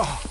Oh.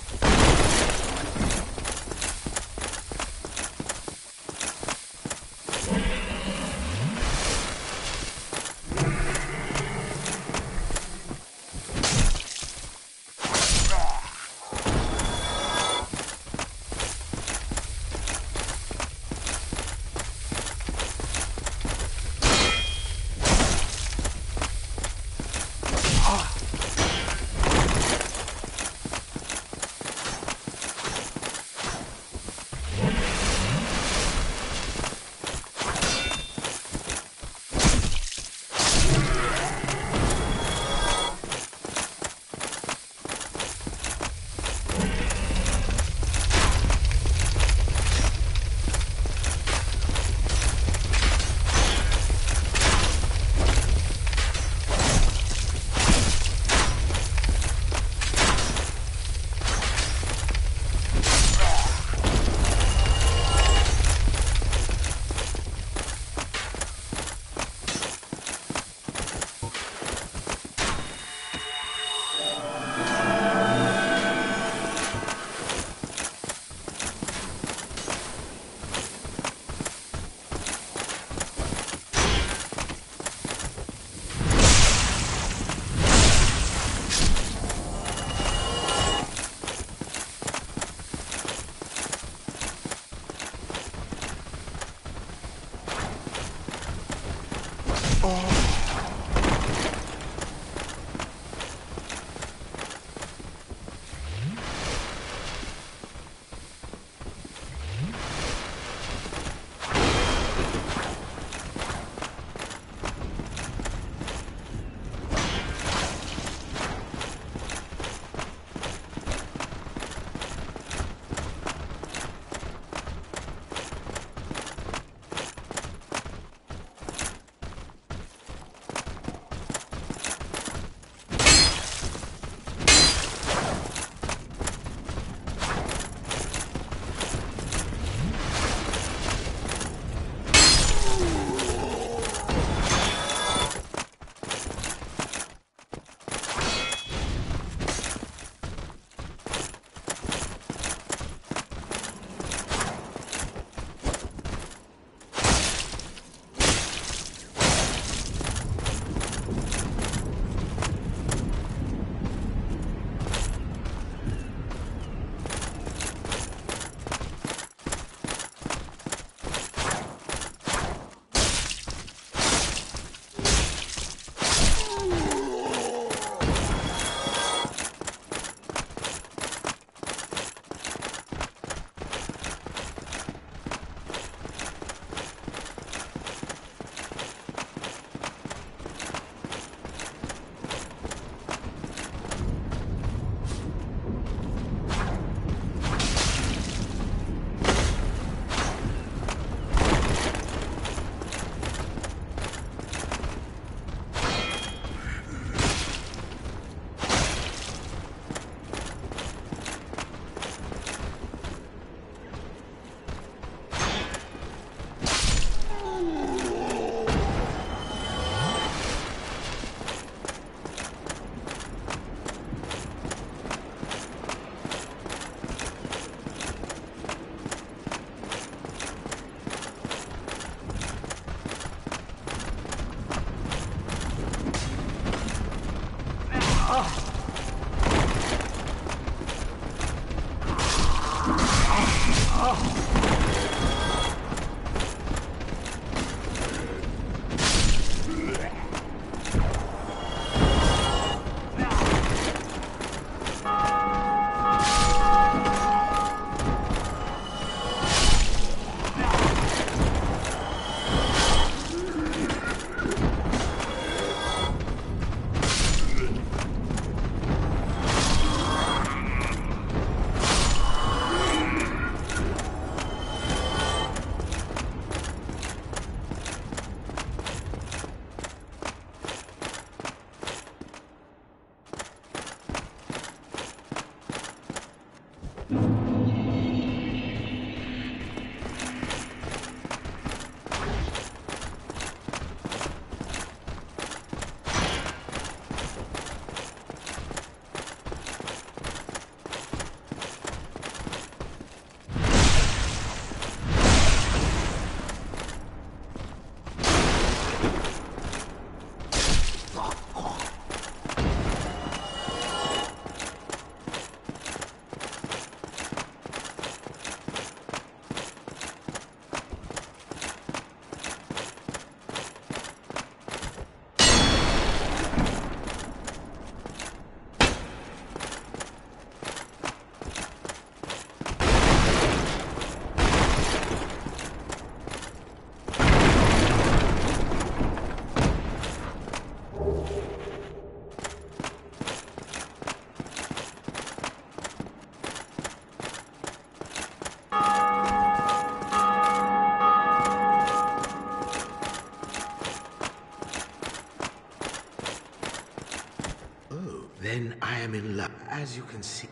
As you can see.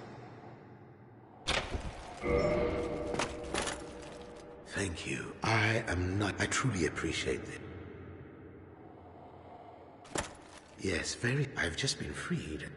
Thank you. I am not. I truly appreciate it. Yes, very. I've just been freed.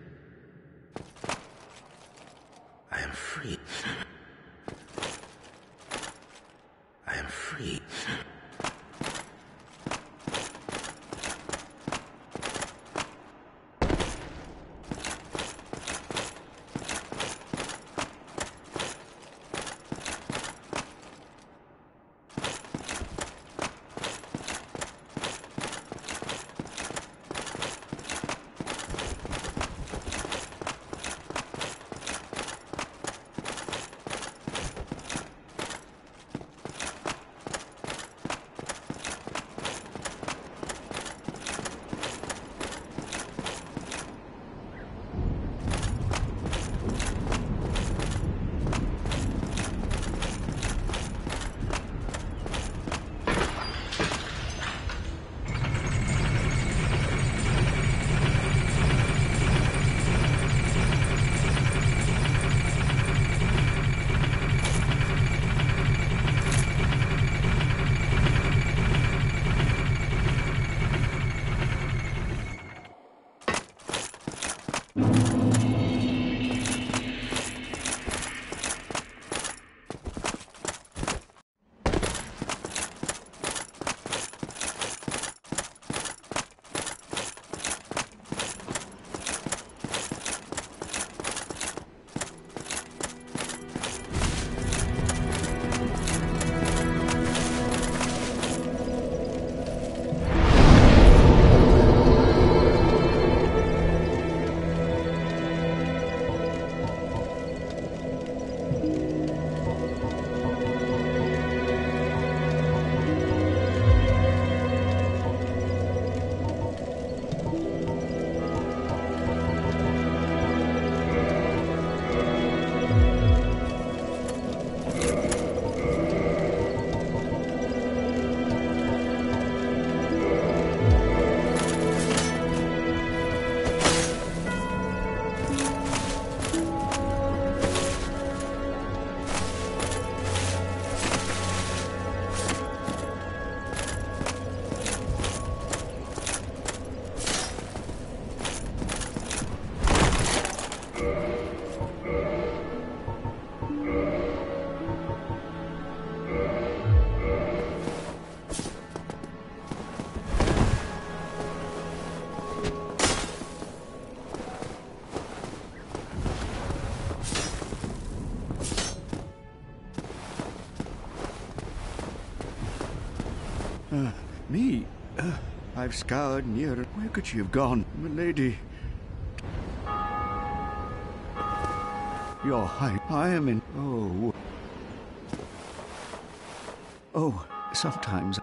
Ah, ah, I've scoured near. Where could she have gone, milady? Your height. I am in. Oh. Oh, sometimes.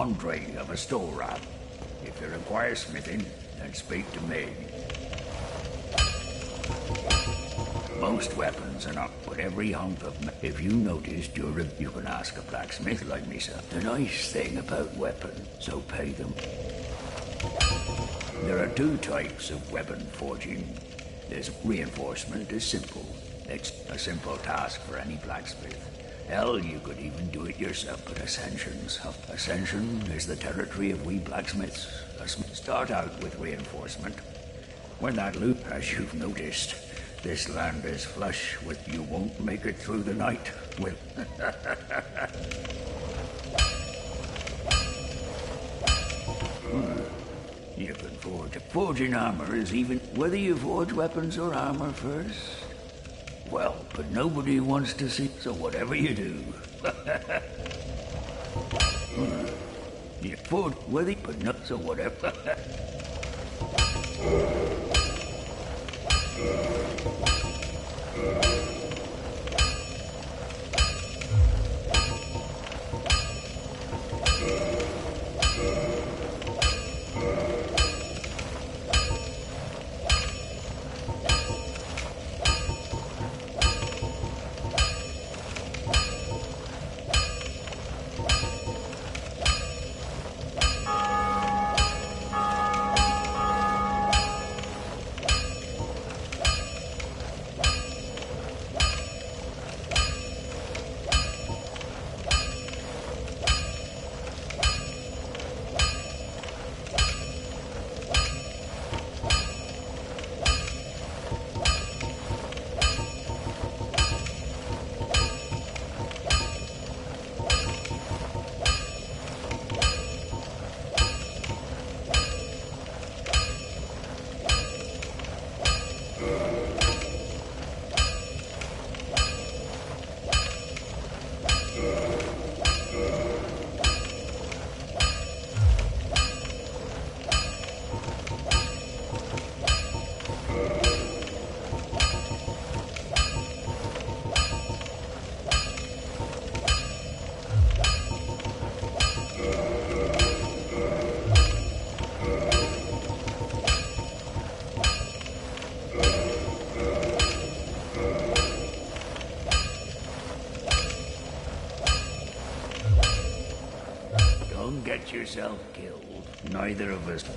Andre of Astora. If you require smithing, then speak to me. Most weapons are not, but every hunk of... me- If you notice, a, you can ask a blacksmith like myself. The nice thing about weapons, so pay them. There are two types of weapon forging. There's reinforcement is simple. It's a simple task for any blacksmith. Hell, you could even do it yourself, but Ascensions. Ascension is the territory of we blacksmiths. Us- Start out with reinforcement. When that loop, as you've noticed, this land is flush with you won't make it through the night with You can forge. Forging armor is even whether you forge weapons or armor first. But nobody wants to see, so whatever you do. You forge whether, but not so whatever. yourself killed. Neither of us.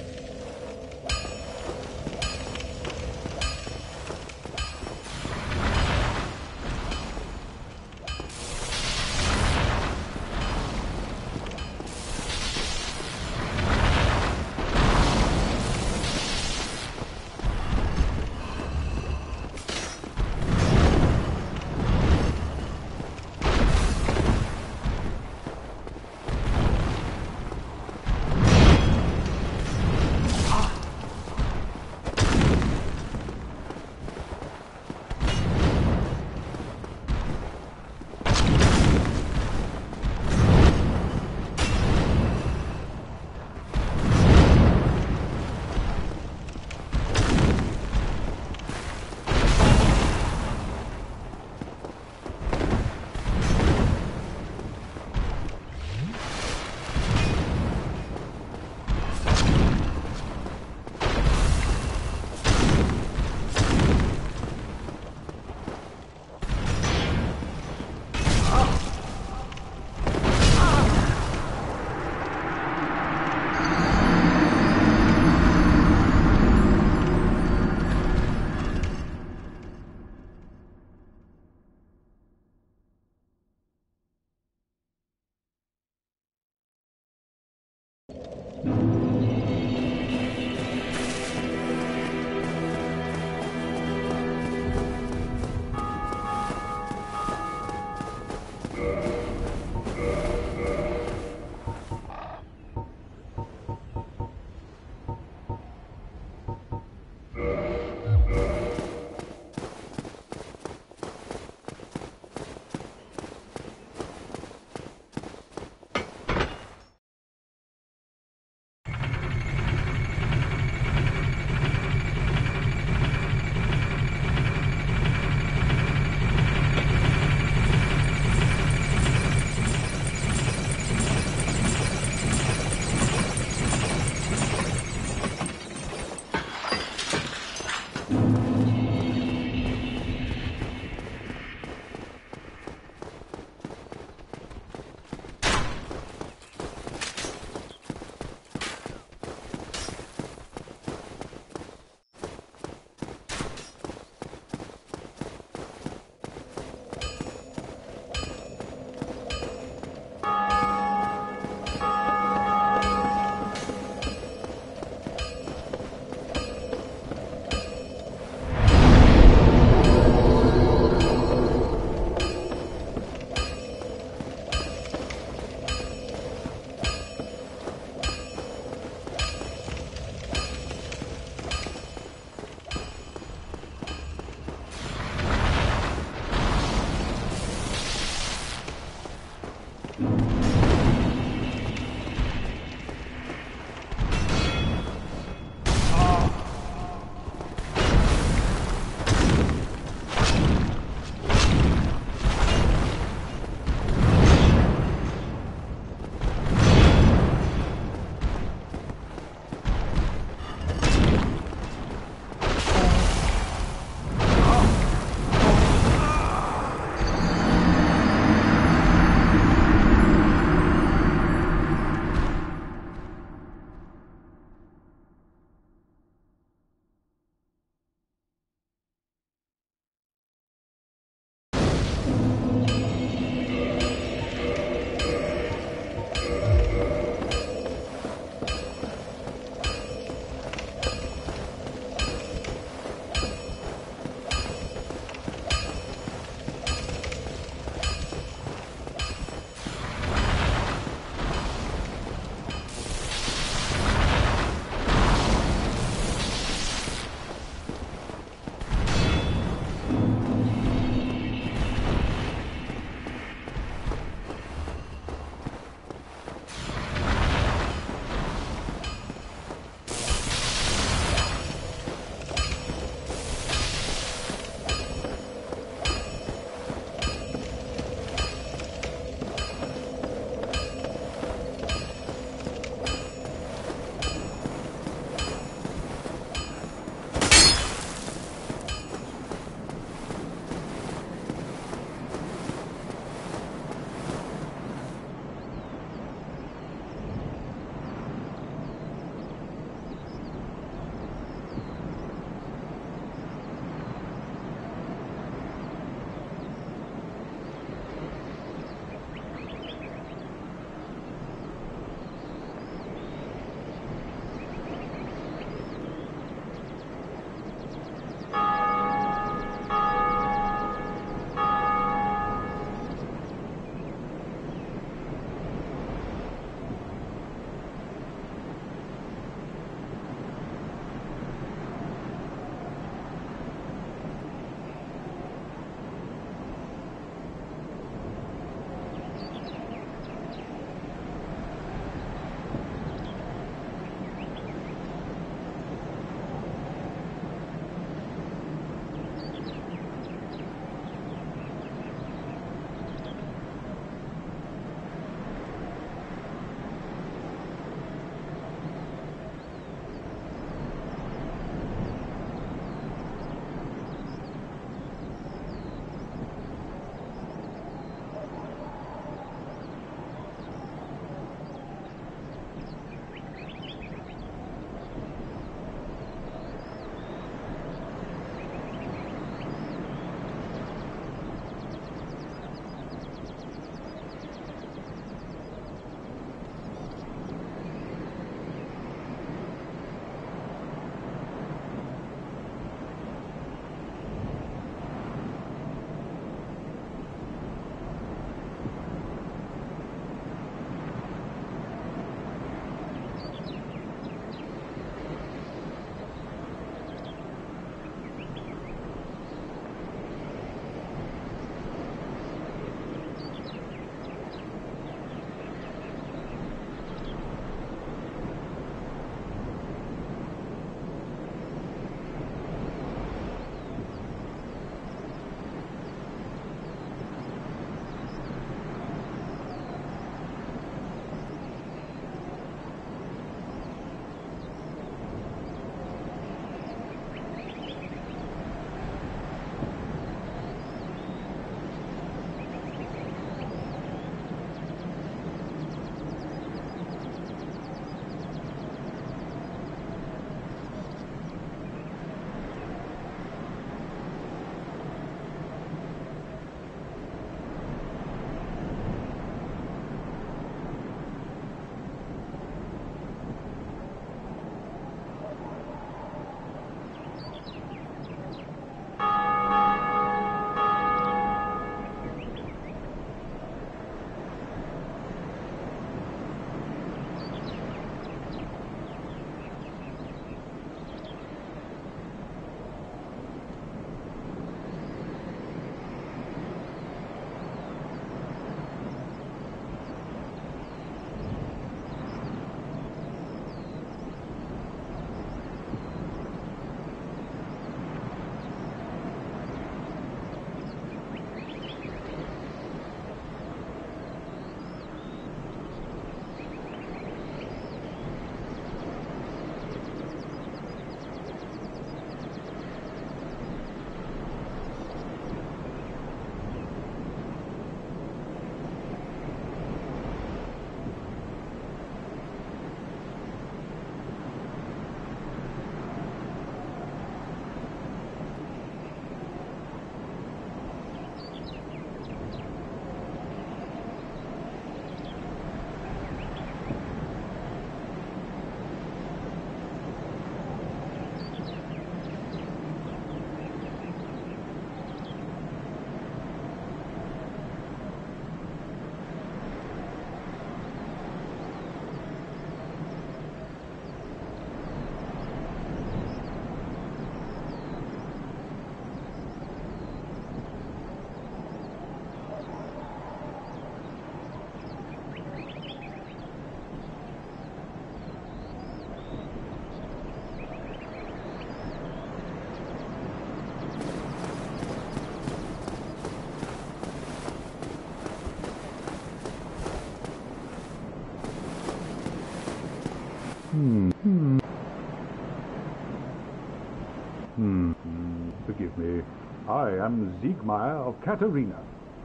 I am Siegmeyer of Catarina.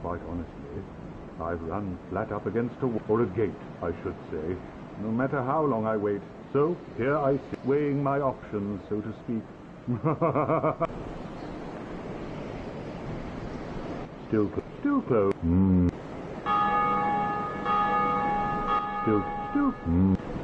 Quite honestly, I've run flat up against a wall, or a gate, I should say, no matter how long I wait. So here I sit, weighing my options, so to speak. still, cl- still close. Hmm. Still, still. Hmm.